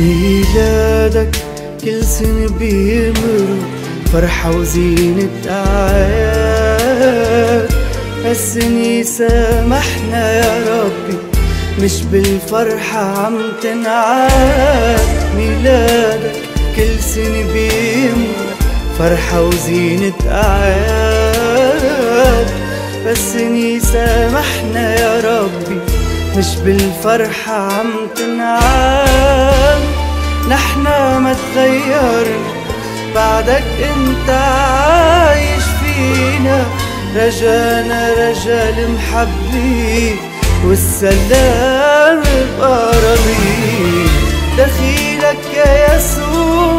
ميلادك كل سنة بيمرق فرحة وزينة أعياد هالسنة سامحنا يا ربي مش بالفرحة عم تنعاد ميلادك كل سنة بيمرق فرحة وزينة أعياد بس سامحنا يا ربي مش بالفرحة عم تنعاد نحنا ما تغيرنا بعدك انت عايش فينا. رجانا رجا المحبة والسلام بقربي دخيلك يا يسوع.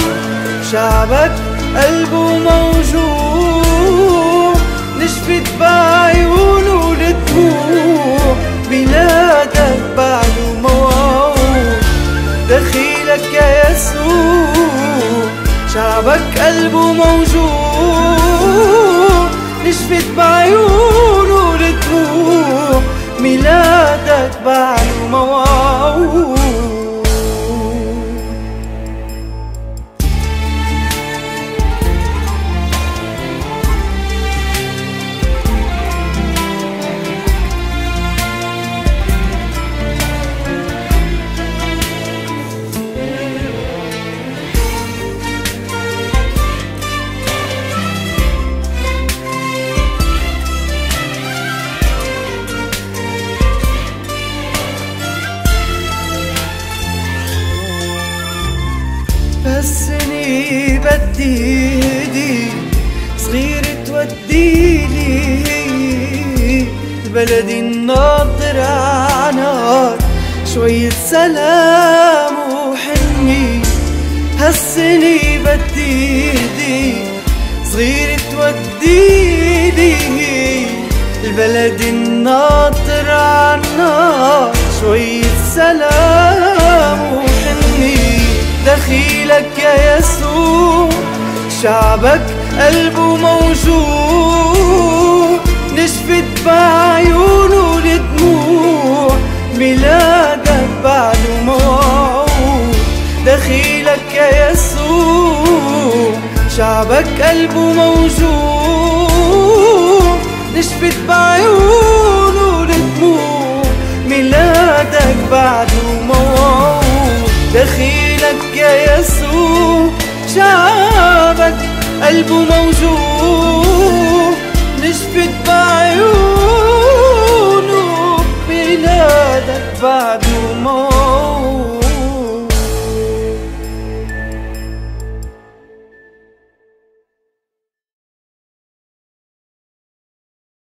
شعبك قلبه موجوع دخيلك يا يسوع. شعبك قلبه موجوع نشفت بعيونه الدموع ميلادك بعده موعود هدي صغيرة توديلي البلد الناطر عنار شوية سلام وحني هالسنة بدي هدي صغيرة توديلي البلد الناطر عنار شعبك قلبه موجوع نشفت بعيونه الدموع ميلادك بعده موعود دخيلك يا يسوع شعبك قلبه موجوع نشفت بعيونه الدموع ميلادك بعده قلبه موجوع نشفت بعيون.